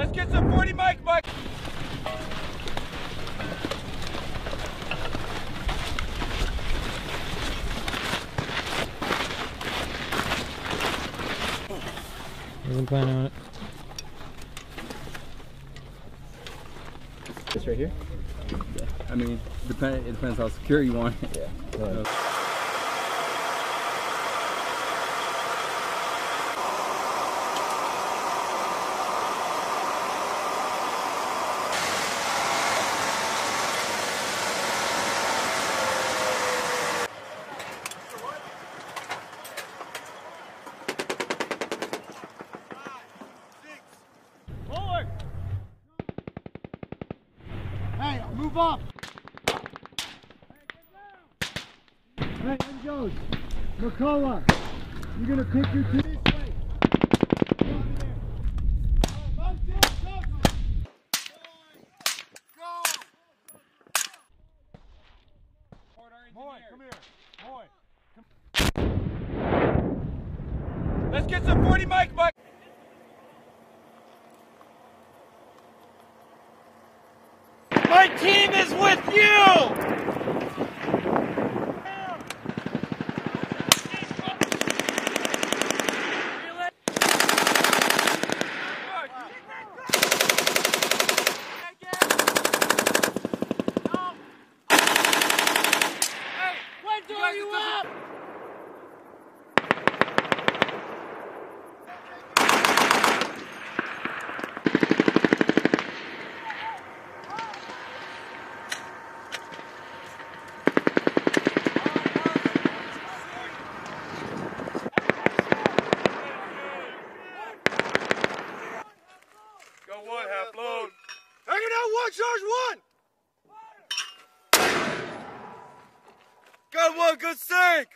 Let's get some 40 mic, Mike. Wasn't planning on it. This right here? Yeah. I mean, depend, it depends how secure you want it. Yeah. Hey, move up. Hey, Jones, McCullough, you're gonna pick your team. Boy, come here. Boy. Come. Let's get some 40 mic, Mike. My team is with you! One, half load. Hang it out, one, charge one! Got one, good sink!